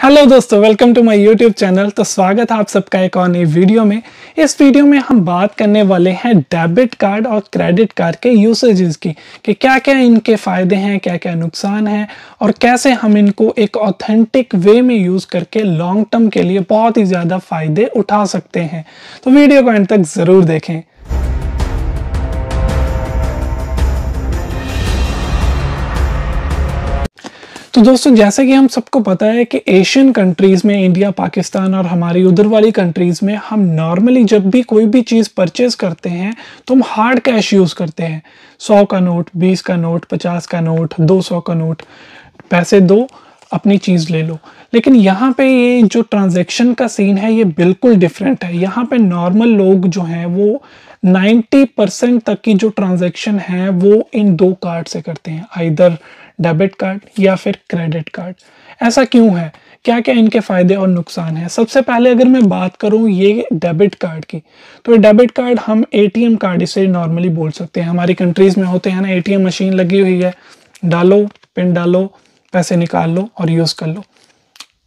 Hello दोस्तों welcome to my YouTube channel तो स्वागत है आप सबका एक और नई वीडियो में। इस वीडियो में हम बात करने वाले हैं डेबिट कार्ड और क्रेडिट कार्ड के यूसेजेस की, कि क्या क्या इनके फ़ायदे हैं क्या क्या नुकसान हैं, और कैसे हम इनको एक ऑथेंटिक वे में यूज़ करके लॉन्ग टर्म के लिए बहुत ही ज़्यादा फ़ायदे उठा सकते हैं। तो वीडियो को एंड तक ज़रूर देखें। तो दोस्तों, जैसे कि हम सबको पता है कि एशियन कंट्रीज़ में इंडिया पाकिस्तान और हमारी उधर वाली कंट्रीज़ में हम नॉर्मली जब भी कोई भी चीज़ परचेज करते हैं तो हम हार्ड कैश यूज़ करते हैं। सौ का नोट, बीस का नोट, पचास का नोट, दो सौ का नोट, पैसे दो, अपनी चीज़ ले लो। लेकिन यहाँ पे ये जो ट्रांजैक्शन का सीन है, ये बिल्कुल डिफरेंट है। यहाँ पे नॉर्मल लोग जो हैं, वो 90 परसेंट तक की जो ट्रांजैक्शन है, वो इन दो कार्ड से करते हैं। आइदर डेबिट कार्ड या फिर क्रेडिट कार्ड। ऐसा क्यों है? क्या क्या इनके फ़ायदे और नुकसान हैं? सबसे पहले अगर मैं बात करूँ ये डेबिट कार्ड की तो ये डेबिट कार्ड हम एटीएम कार्ड इसे नॉर्मली बोल सकते हैं। हमारी कंट्रीज़ में होते हैं ना, एटीएम मशीन लगी हुई है। डालो, पिन डालो, पैसे निकाल लो और यूज़ कर लो।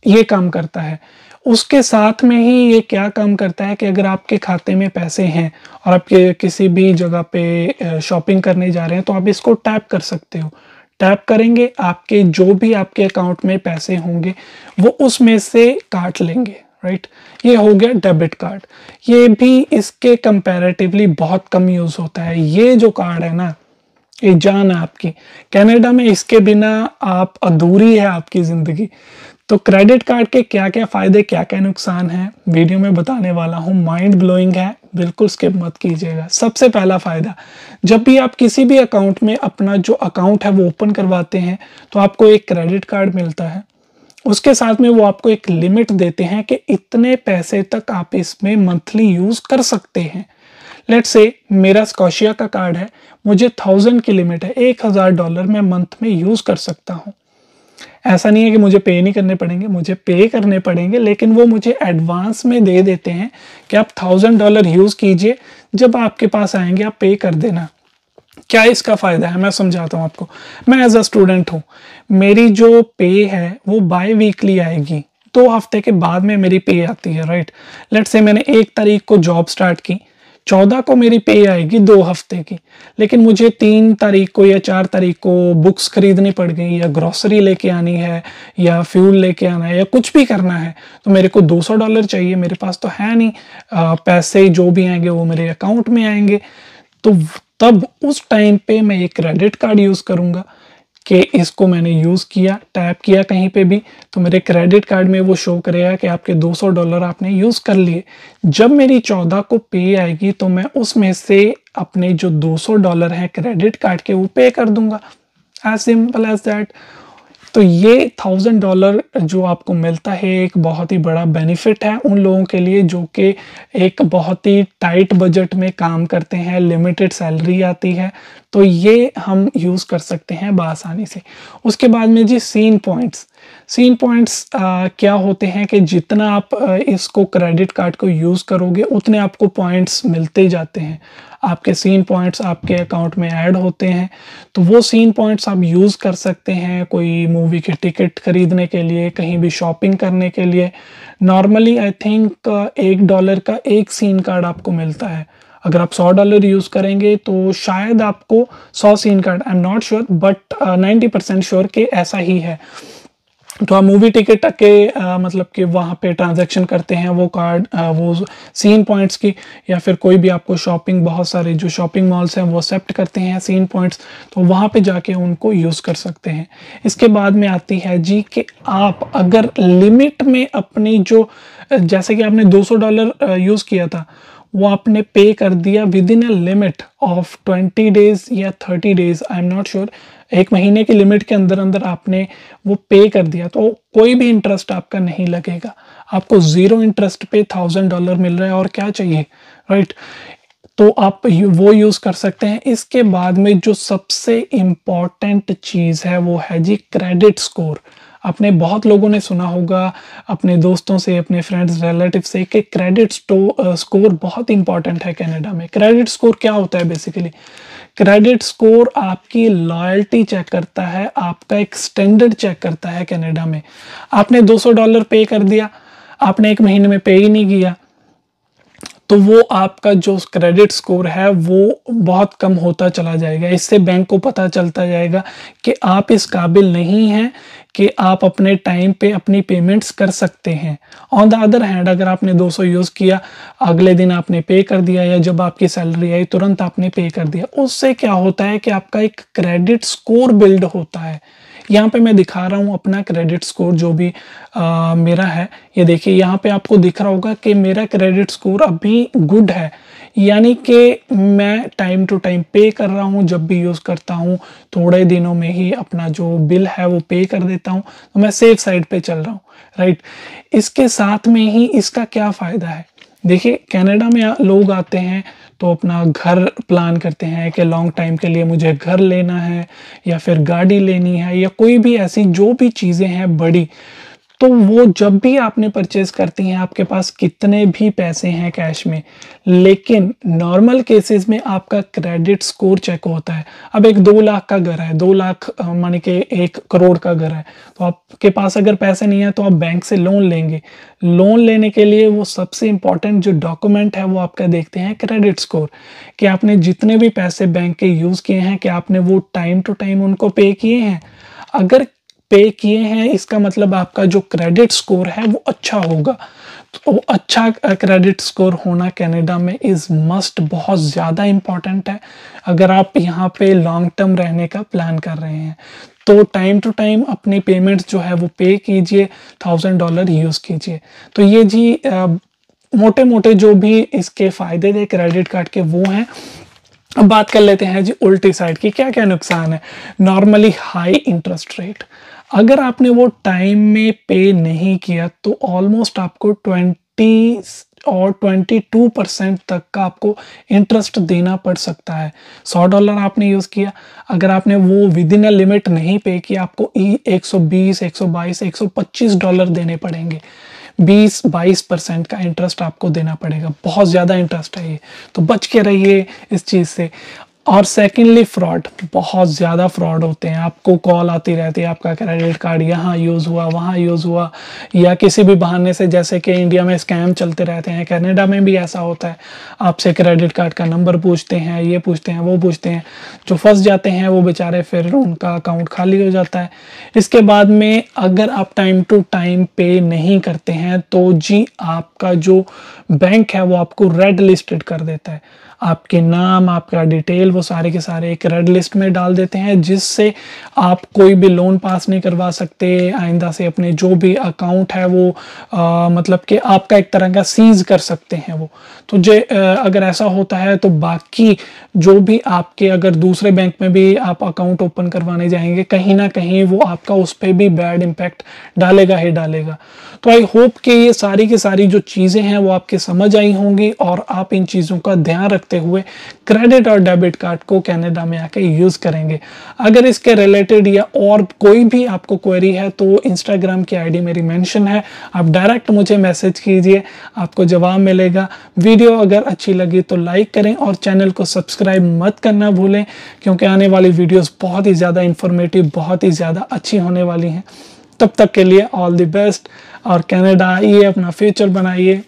ये काम करता है। उसके साथ में ही ये क्या काम करता है कि अगर आपके खाते में पैसे हैं और आप किसी भी जगह पे शॉपिंग करने जा रहे हैं तो आप इसको टैप कर सकते हो। टैप करेंगे, आपके जो भी आपके अकाउंट में पैसे होंगे, वो उसमें से काट लेंगे राइट ये हो गया डेबिट कार्ड। ये भी इसके कंपैरेटिवली बहुत कम यूज़ होता है। ये जो कार्ड है ना, ये जान है आपकी। कनाडा में इसके बिना आप अधूरी है आपकी ज़िंदगी। तो क्रेडिट कार्ड के क्या क्या फ़ायदे क्या क्या नुकसान हैं, वीडियो में बताने वाला हूँ। माइंड ब्लोइंग है, बिल्कुल स्किप मत कीजिएगा। सबसे पहला फ़ायदा, जब भी आप किसी भी अकाउंट में अपना जो अकाउंट है वो ओपन करवाते हैं तो आपको एक क्रेडिट कार्ड मिलता है। उसके साथ में वो आपको एक लिमिट देते हैं कि इतने पैसे तक आप इसमें मंथली यूज़ कर सकते हैं। लेट से मेरा स्कॉशिया का कार्ड है, मुझे थाउज़ेंड की लिमिट है, एक हज़ार डॉलर मैं मंथ में यूज़ कर सकता हूँ। ऐसा नहीं है कि मुझे पे नहीं करने पड़ेंगे, मुझे पे करने पड़ेंगे, लेकिन वो मुझे एडवांस में दे देते हैं कि आप थाउज़ेंड डॉलर यूज़ कीजिए, जब आपके पास आएँगे, आप पे कर देना। क्या इसका फ़ायदा है? मैं समझाता हूँ आपको। मैं एज अ स्टूडेंट हूँ। मेरी जो पे है, वो बाय वीकली आएगी। दो तो हफ़्ते के बाद में मेरी पे आती है राइट लेट से मैंने एक तारीख को जॉब स्टार्ट की। चौदह को मेरी पे आएगी दो हफ़्ते की। लेकिन मुझे तीन तारीख को या चार तारीख को बुक्स खरीदनी पड़ गई या ग्रॉसरी लेके आनी है या फ्यूल लेके आना है या कुछ भी करना है तो मेरे को 200 डॉलर चाहिए। मेरे पास तो है नहीं। आ, पैसे जो भी आएँगे वो मेरे अकाउंट में आएँगे। तो तब उस टाइम पे मैं एक क्रेडिट कार्ड यूज़ करूँगा। कि इसको मैंने यूज़ किया टैप किया कहीं पे भी तो मेरे क्रेडिट कार्ड में वो शो करेगा कि आपके 200 डॉलर आपने यूज़ कर लिए। जब मेरी 14 को पे आएगी तो मैं उसमें से अपने जो 200 डॉलर हैं क्रेडिट कार्ड के, वो पे कर दूँगा। एज सिंपल एज दैट तो ये थाउज़ेंड डॉलर जो आपको मिलता है, एक बहुत ही बड़ा बेनिफिट है उन लोगों के लिए जो कि एक बहुत ही टाइट बजट में काम करते हैं लिमिटेड सैलरी आती है। तो ये हम यूज़ कर सकते हैं बसानी से। उसके बाद में जी सीन पॉइंट्स सीन पॉइंट्स क्या होते हैं कि जितना आप आ, इसको क्रेडिट कार्ड को यूज़ करोगे उतने आपको पॉइंट्स मिलते जाते हैं। आपके सीन पॉइंट्स आपके अकाउंट में ऐड होते हैं। तो वो सीन पॉइंट्स आप यूज़ कर सकते हैं कोई मूवी की टिकट खरीदने के लिए कहीं भी शॉपिंग करने के लिए। नॉर्मली आई थिंक एक डॉलर का एक सीन कार्ड आपको मिलता है। अगर आप 100 डॉलर यूज़ करेंगे तो शायद आपको 100 scene card I am not sure but 90 percent sure कि ऐसा ही है। तो आप मूवी टिकट के आ, मतलब कि वहाँ पे ट्रांजैक्शन करते हैं वो कार्ड आ, वो सीन पॉइंट्स की या फिर कोई भी आपको शॉपिंग बहुत सारे जो शॉपिंग मॉल्स हैं वो एक्सेप्ट करते हैं सीन पॉइंट्स तो वहाँ पे जाके उनको यूज़ कर सकते हैं। इसके बाद में आती है जी कि आप अगर लिमिट में अपनी जो जैसे कि आपने 200 डॉलर यूज़ किया था वो आपने पे कर दिया within a limit of twenty days या thirty days I am not sure एक महीने की लिमिट के अंदर अंदर आपने वो पे कर दिया तो कोई भी इंटरेस्ट आपका नहीं लगेगा। आपको ज़ीरो इंटरेस्ट पे थाउज़ेंड डॉलर मिल रहा है और क्या चाहिए राइट तो आप वो यूज़ कर सकते हैं। इसके बाद में जो सबसे इंपॉर्टेंट चीज़ है वो है जी क्रेडिट स्कोर आपने बहुत लोगों ने सुना होगा, अपने दोस्तों से, अपने फ्रेंड्स रिलेटिव से कि क्रेडिट स्कोर बहुत इंपॉर्टेंट है कनाडा में। क्रेडिट स्कोर क्या होता है बेसिकली क्रेडिट स्कोर आपकी लॉयल्टी चेक करता है, आपका एक स्टैंडर्ड चेक करता है कनाडा में। आपने 200 डॉलर पे कर दिया, आपने एक महीने में पे ही नहीं किया। तो वो आपका जो क्रेडिट स्कोर है, वो बहुत कम होता चला जाएगा। इससे बैंक को पता चलता जाएगा कि आप इस काबिल नहीं हैं कि आप अपने टाइम पे अपनी पेमेंट्स कर सकते हैं। ऑन द अदर हैंड अगर आपने 200 यूज़ किया, अगले दिन आपने पे कर दिया या जब आपकी सैलरी आई, तुरंत आपने पे कर दिया। उससे क्या होता है कि आपका एक क्रेडिट स्कोर बिल्ड होता है। यहाँ पे मैं दिखा रहा हूँ अपना क्रेडिट स्कोर जो भी आ, मेरा है। ये देखिए यहाँ पे आपको दिख रहा होगा कि मेरा क्रेडिट स्कोर अभी गुड है। यानी कि मैं टाइम टू टाइम पे कर रहा हूँ जब भी यूज़ करता हूँ थोड़े दिनों में ही अपना जो बिल है वो पे कर देता हूँ। तो मैं सेफ़ साइड पे चल रहा हूँ राइट इसके साथ में ही इसका क्या फ़ायदा है? देखिए, कनाडा में लोग आते हैं तो अपना घर प्लान करते हैं कि लॉन्ग टाइम के लिए मुझे घर लेना है या फिर गाड़ी लेनी है या कोई भी ऐसी जो भी चीज़ें हैं बड़ी तो वो जब भी आपने परचेज करती हैं, आपके पास कितने भी पैसे हैं कैश में, लेकिन नॉर्मल केसेस में आपका क्रेडिट स्कोर चेक होता है। अब एक दो लाख का घर है, दो लाख मान के एक करोड़ का घर है तो आपके पास अगर पैसे नहीं है तो आप बैंक से लोन लेंगे। लोन लेने के लिए वो सबसे इंपॉर्टेंट जो डॉक्यूमेंट है, वो आपका देखते हैं क्रेडिट स्कोर कि आपने जितने भी पैसे बैंक के यूज़ किए हैं, कि आपने वो टाइम टू टाइम उनको पे किए हैं। अगर पे किए हैं, इसका मतलब आपका जो क्रेडिट स्कोर है वो अच्छा होगा। तो अच्छा क्रेडिट स्कोर होना कनाडा में इज़ मस्ट बहुत ज़्यादा इंपॉर्टेंट है। अगर आप यहाँ पे लॉन्ग टर्म रहने का प्लान कर रहे हैं तो टाइम टू टाइम अपनी पेमेंट्स जो है वो पे कीजिए थाउज़ेंड डॉलर यूज़ कीजिए। तो ये जी मोटे मोटे जो भी इसके फ़ायदे थे क्रेडिट कार्ड के, वो हैं। अब बात कर लेते हैं जी उल्टी साइड की क्या क्या नुकसान है? नॉर्मली हाई इंटरेस्ट रेट अगर आपने वो टाइम में पे नहीं किया तो ऑलमोस्ट आपको ट्वेंटी और 22 परसेंट तक का आपको इंटरेस्ट देना पड़ सकता है। 100 डॉलर आपने यूज़ किया। अगर आपने वो विद इन अ लिमिट नहीं पे किया आपको ई 120, 122, 125 डॉलर देने पड़ेंगे। 20-22 परसेंट का इंटरेस्ट आपको देना पड़ेगा। बहुत ज़्यादा इंटरेस्ट है ये। तो बच के रहिए इस चीज़ से। और सेकेंडली फ्रॉड बहुत ज़्यादा फ्रॉड होते हैं। आपको कॉल आती रहती है, आपका क्रेडिट कार्ड यहाँ यूज़ हुआ, वहाँ यूज़ हुआ, या किसी भी बहाने से जैसे कि इंडिया में स्कैम चलते रहते हैं कनाडा में भी ऐसा होता है। आपसे क्रेडिट कार्ड का नंबर पूछते हैं, ये पूछते हैं, वो पूछते हैं। जो फंस जाते हैं, वो बेचारे फिर उनका अकाउंट खाली हो जाता है। इसके बाद में अगर आप टाइम टू टाइम पे नहीं करते हैं तो जी आपका जो बैंक है, वो आपको रेड लिस्टेड कर देता है। आपके नाम आपका डिटेल वो सारे के सारे एक रेड लिस्ट में डाल देते हैं जिससे आप कोई भी लोन पास नहीं करवा सकते आइंदा से अपने जो भी अकाउंट है वो आ, मतलब कि आपका एक तरह का सीज कर सकते हैं वो। तो जे अगर ऐसा होता है तो बाकी जो भी आपके अगर दूसरे बैंक में भी आप अकाउंट ओपन करवाने जाएँगे कहीं ना कहीं वो आपका उस पर भी बैड इम्पैक्ट डालेगा ही डालेगा। तो आई होप कि ये सारी की सारी जो चीज़ें हैं वो आपके समझ आई होंगी और आप इन चीज़ों का ध्यान रखते हुए क्रेडिट और डेबिट कार्ड को कैनेडा में आके यूज़ करेंगे। अगर इसके रिलेटेड या और कोई भी आपको क्वेरी है तो इंस्टाग्राम की आईडी मेरी मेंशन है। आप डायरेक्ट मुझे मैसेज कीजिए, आपको जवाब मिलेगा। वीडियो अगर अच्छी लगी तो लाइक करें और चैनल को सब्सक्राइब मत करना भूलें, क्योंकि आने वाली वीडियोस बहुत ही ज़्यादा इंफॉर्मेटिव बहुत ही ज़्यादा अच्छी होने वाली हैं। तब तक के लिए ऑल द बेस्ट और कनाडा आइए, अपना फ्यूचर बनाइए।